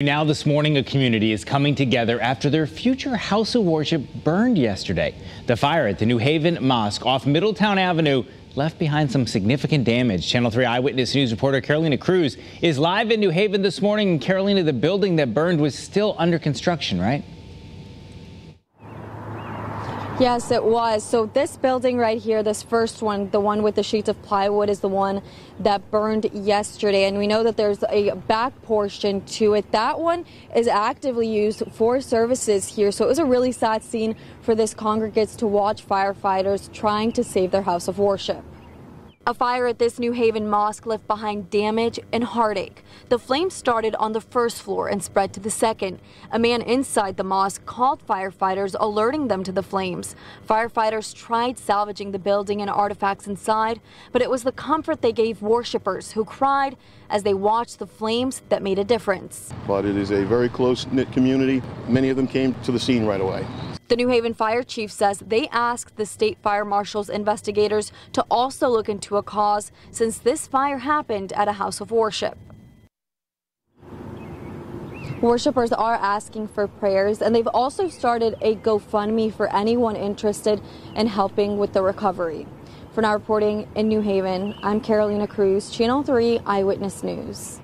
Now this morning, a community is coming together after their future house of worship burned yesterday. The fire at the New Haven Mosque off Middletown Avenue left behind some significant damage. Channel 3 Eyewitness News reporter Carolina Cruz is live in New Haven this morning. Carolina, the building that burned was still under construction, right? Yes, it was. So this building right here, this first one, the one with the sheets of plywood is the one that burned yesterday. And we know that there's a back portion to it. That one is actively used for services here. So it was a really sad scene for this congregates to watch firefighters trying to save their house of worship. A fire at this New Haven mosque left behind damage and heartache. The flames started on the first floor and spread to the second. A man inside the mosque called firefighters, alerting them to the flames. Firefighters tried salvaging the building and artifacts inside, but it was the comfort they gave worshippers who cried as they watched the flames that made a difference. But it is a very close knit community. Many of them came to the scene right away. The New Haven fire chief says they asked the state fire marshal's investigators to also look into a cause since this fire happened at a house of worship. Worshippers are asking for prayers, and they've also started a GoFundMe for anyone interested in helping with the recovery. For now, reporting in New Haven, I'm Carolina Cruz, Channel 3 Eyewitness News.